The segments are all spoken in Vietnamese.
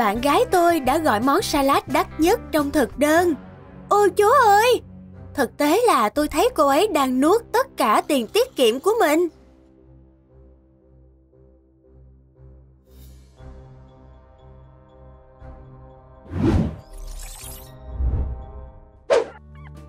bạn gái tôi đã gọi món salad đắt nhất trong thực đơn. Ôi chúa ơi! Thực tế là tôi thấy cô ấy đang nuốt tất cả tiền tiết kiệm của mình.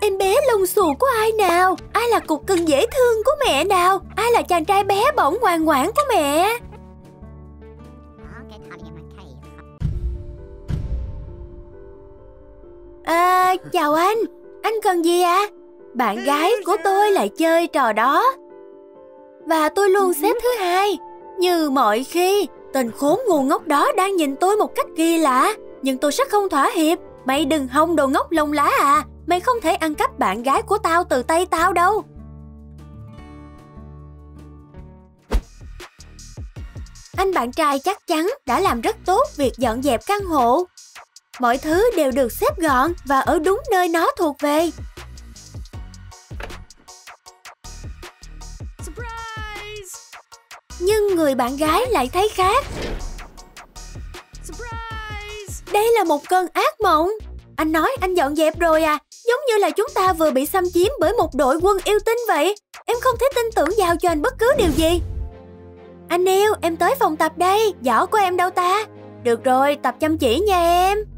Em bé lông xù của ai nào? Ai là cục cưng dễ thương của mẹ nào? Ai là chàng trai bé bỏng ngoan ngoãn của mẹ? Chào anh, anh cần gì ạ? À? Bạn gái của tôi lại chơi trò đó. Và tôi luôn xếp thứ hai. Như mọi khi, tên khốn ngu ngốc đó đang nhìn tôi một cách kỳ lạ. Nhưng tôi sẽ không thỏa hiệp. Mày đừng hông đồ ngốc lông lá à. Mày không thể ăn cắp bạn gái của tao từ tay tao đâu. Anh bạn trai chắc chắn đã làm rất tốt việc dọn dẹp căn hộ. Mọi thứ đều được xếp gọn và ở đúng nơi nó thuộc về. Nhưng người bạn gái lại thấy khác. Đây là một cơn ác mộng. Anh nói anh dọn dẹp rồi à? Giống như là chúng ta vừa bị xâm chiếm bởi một đội quân yêu tinh vậy. Em không thể tin tưởng giao cho anh bất cứ điều gì. Anh yêu, em tới phòng tập đây. Giỏ của em đâu ta? Được rồi, tập chăm chỉ nha em.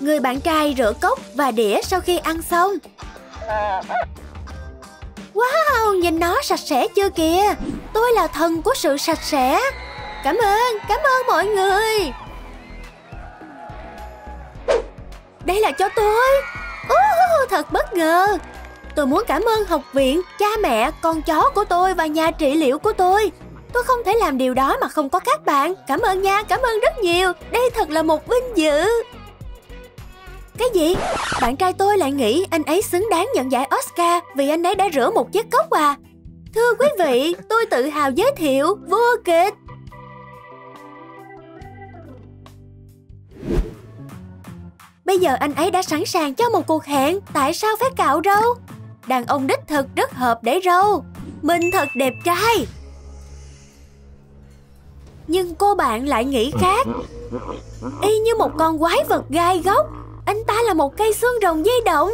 Người bạn trai rửa cốc và đĩa sau khi ăn xong. Wow, nhìn nó sạch sẽ chưa kìa. Tôi là thần của sự sạch sẽ. Cảm ơn, cảm ơn mọi người. Đây là cho tôi. Uh, thật bất ngờ. Tôi muốn cảm ơn học viện, cha mẹ, con chó của tôi và nhà trị liệu của tôi. Tôi không thể làm điều đó mà không có các bạn. Cảm ơn nha, cảm ơn rất nhiều. Đây thật là một vinh dự. Cái gì? Bạn trai tôi lại nghĩ anh ấy xứng đáng nhận giải Oscar vì anh ấy đã rửa một chiếc cốc à? Thưa quý vị, tôi tự hào giới thiệu vua kịch. Bây giờ anh ấy đã sẵn sàng cho một cuộc hẹn. Tại sao phải cạo râu? Đàn ông đích thực rất hợp để râu Mình thật đẹp trai Nhưng cô bạn lại nghĩ khác Y như một con quái vật gai góc anh ta là một cây xương rồng dây động.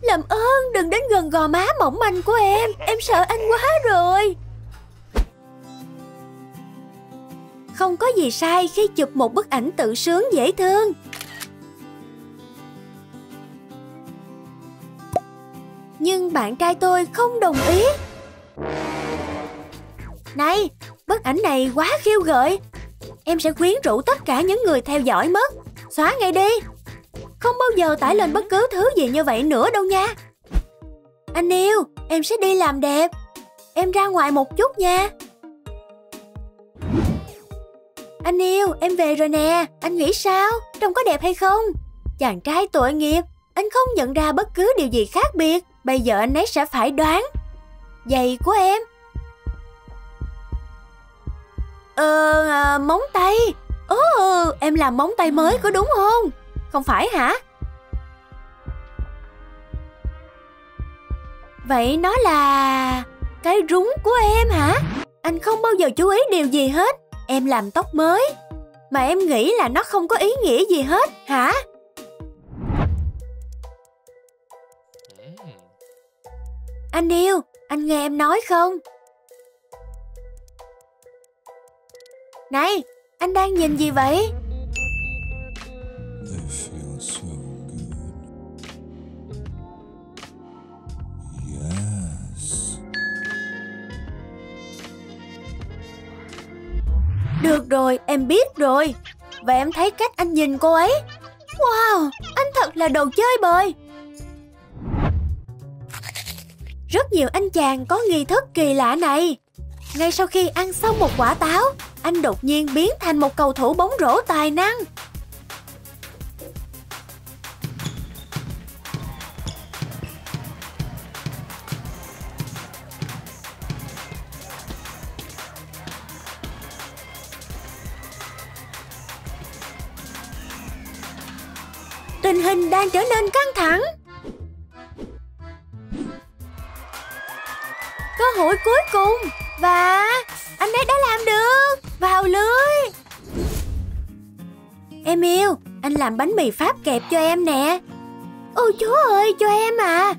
Làm ơn đừng đến gần gò má mỏng manh của em. Em sợ anh quá rồi. Không có gì sai khi chụp một bức ảnh tự sướng dễ thương. Nhưng bạn trai tôi không đồng ý. Này, bức ảnh này quá khiêu gợi. Em sẽ quyến rũ tất cả những người theo dõi mất. Xóa ngay đi. Không bao giờ tải lên bất cứ thứ gì như vậy nữa đâu nha. Anh yêu, em sẽ đi làm đẹp. Em ra ngoài một chút nha. Anh yêu, em về rồi nè. Anh nghĩ sao? Trông có đẹp hay không? Chàng trai tội nghiệp Anh không nhận ra bất cứ điều gì khác biệt. Bây giờ anh ấy sẽ phải đoán. Giày của em. Ờ, à, móng tay. Ồ, em làm móng tay mới có đúng không? Không phải hả? Vậy nó là... Cái rúng của em hả? Anh không bao giờ chú ý điều gì hết Em làm tóc mới Mà em nghĩ là nó không có ý nghĩa gì hết hả? Anh yêu, anh nghe em nói không? Này, anh đang nhìn gì vậy? Được rồi, em biết rồi. Và em thấy cách anh nhìn cô ấy. Wow, anh thật là đồ chơi bời. Rất nhiều anh chàng có nghi thức kỳ lạ này. Ngay sau khi ăn xong một quả táo, anh đột nhiên biến thành một cầu thủ bóng rổ tài năng. Tình hình đang trở nên căng thẳng. Cơ hội cuối cùng. Và anh ấy đã làm được. Vào lưới. Em yêu, Anh làm bánh mì Pháp kẹp cho em nè. Ôi chúa ơi, cho em à.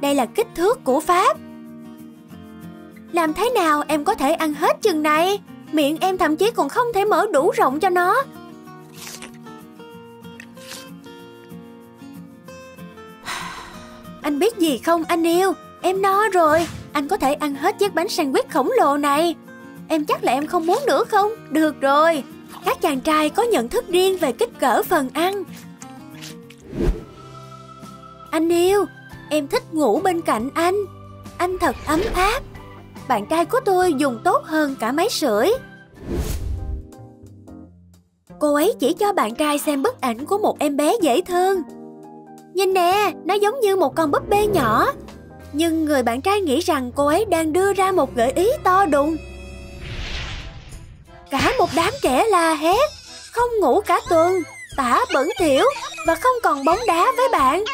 Đây là kích thước của Pháp. Làm thế nào em có thể ăn hết chừng này? Miệng em thậm chí còn không thể mở đủ rộng cho nó. Anh biết gì không anh yêu Em no rồi Anh có thể ăn hết chiếc bánh sandwich khổng lồ này Em chắc là em không muốn nữa không? Được rồi, các chàng trai có nhận thức riêng về kích cỡ phần ăn. Anh yêu, em thích ngủ bên cạnh anh. Anh thật ấm áp. Bạn trai của tôi dùng tốt hơn cả máy sưởi. Cô ấy chỉ cho bạn trai xem bức ảnh của một em bé dễ thương. Nhìn nè, nó giống như một con búp bê nhỏ. Nhưng người bạn trai nghĩ rằng cô ấy đang đưa ra một gợi ý to đùng. Cả một đám trẻ la hét Không ngủ cả tuần Tả bẩn thỉu Và không còn bóng đá với bạn.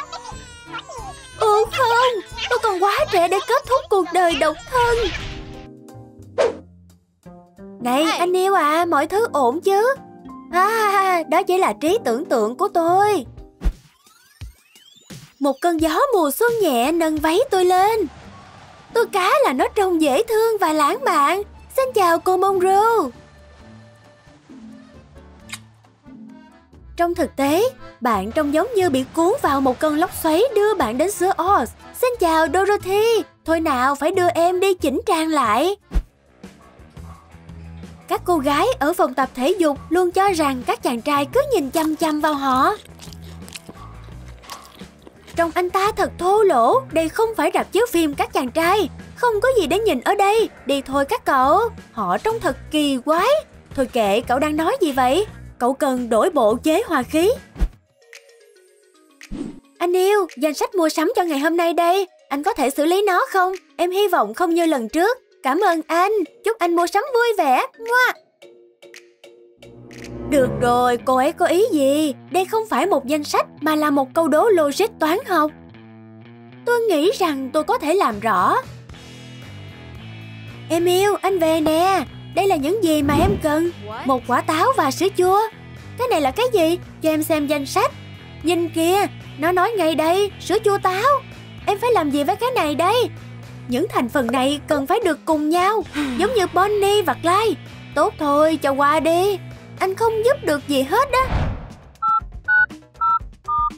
Ừ không Tôi còn quá trẻ để kết thúc cuộc đời độc thân. Này anh yêu à Mọi thứ ổn chứ? À đó chỉ là trí tưởng tượng của tôi một cơn gió mùa xuân nhẹ nâng váy tôi lên Tôi cá là nó trông dễ thương và lãng mạn Xin chào cô Monroe Trong thực tế, bạn trông giống như bị cuốn vào một cơn lốc xoáy đưa bạn đến xứ Oz. Xin chào Dorothy, thôi nào phải đưa em đi chỉnh trang lại. Các cô gái ở phòng tập thể dục luôn cho rằng các chàng trai cứ nhìn chăm chăm vào họ. Trông anh ta thật thô lỗ, đây không phải rạp chiếu phim các chàng trai. Không có gì để nhìn ở đây, đi thôi các cậu. Họ trông thật kỳ quái. Thôi kệ, cậu đang nói gì vậy? Cậu cần đổi bộ chế hòa khí. Anh yêu, danh sách mua sắm cho ngày hôm nay đây. Anh có thể xử lý nó không? Em hy vọng không như lần trước. Cảm ơn anh. Chúc anh mua sắm vui vẻ. Ngoa. Được rồi, cô ấy có ý gì? Đây không phải một danh sách mà là một câu đố logic toán học. Tôi nghĩ rằng tôi có thể làm rõ. Em yêu, anh về nè. Đây là những gì mà em cần Một quả táo và sữa chua Cái này là cái gì? Cho em xem danh sách Nhìn kìa, nó nói ngay đây Sữa chua táo Em phải làm gì với cái này đây? Những thành phần này cần phải được cùng nhau Giống như Bonnie và Clyde Tốt thôi, cho qua đi anh không giúp được gì hết á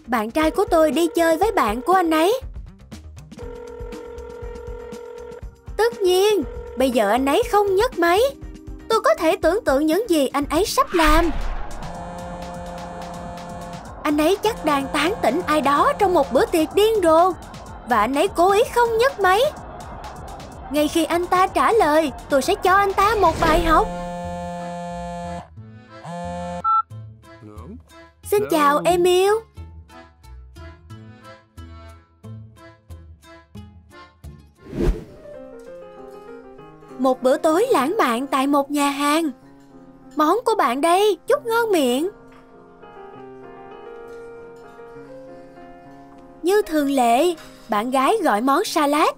Bạn trai của tôi đi chơi với bạn của anh ấy Tất nhiên, bây giờ anh ấy không nhấc máy Tôi có thể tưởng tượng những gì anh ấy sắp làm. Anh ấy chắc đang tán tỉnh ai đó trong một bữa tiệc điên rồ. Và anh ấy cố ý không nhấc máy. Ngay khi anh ta trả lời, tôi sẽ cho anh ta một bài học. Xin chào em yêu. Một bữa tối lãng mạn tại một nhà hàng. Món của bạn đây, chúc ngon miệng. Như thường lệ, bạn gái gọi món salad.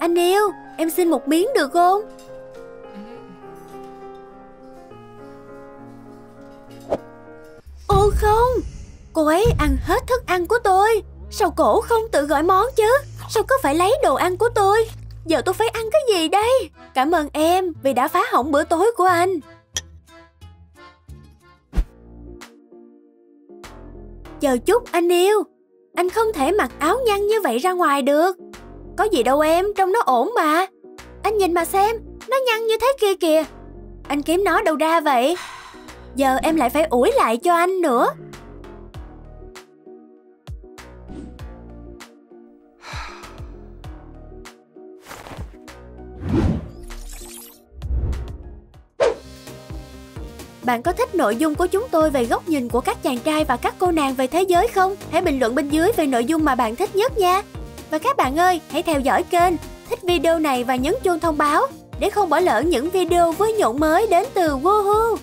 Anh yêu, em xin một miếng được không? Không, cô ấy ăn hết thức ăn của tôi. Sao cổ không tự gọi món chứ? Sao cứ phải lấy đồ ăn của tôi? Giờ tôi phải ăn cái gì đây? Cảm ơn em vì đã phá hỏng bữa tối của anh. Chờ chút anh yêu. Anh không thể mặc áo nhăn như vậy ra ngoài được. Có gì đâu em, trông nó ổn mà. Anh nhìn mà xem, nó nhăn như thế kia kìa. Anh kiếm nó đâu ra vậy? Giờ em lại phải ủi lại cho anh nữa. Bạn có thích nội dung của chúng tôi về góc nhìn của các chàng trai và các cô nàng về thế giới không? Hãy bình luận bên dưới về nội dung mà bạn thích nhất nha. Và các bạn ơi, hãy theo dõi kênh, thích video này và nhấn chuông thông báo để không bỏ lỡ những video với nhộn mới đến từ Woohoo.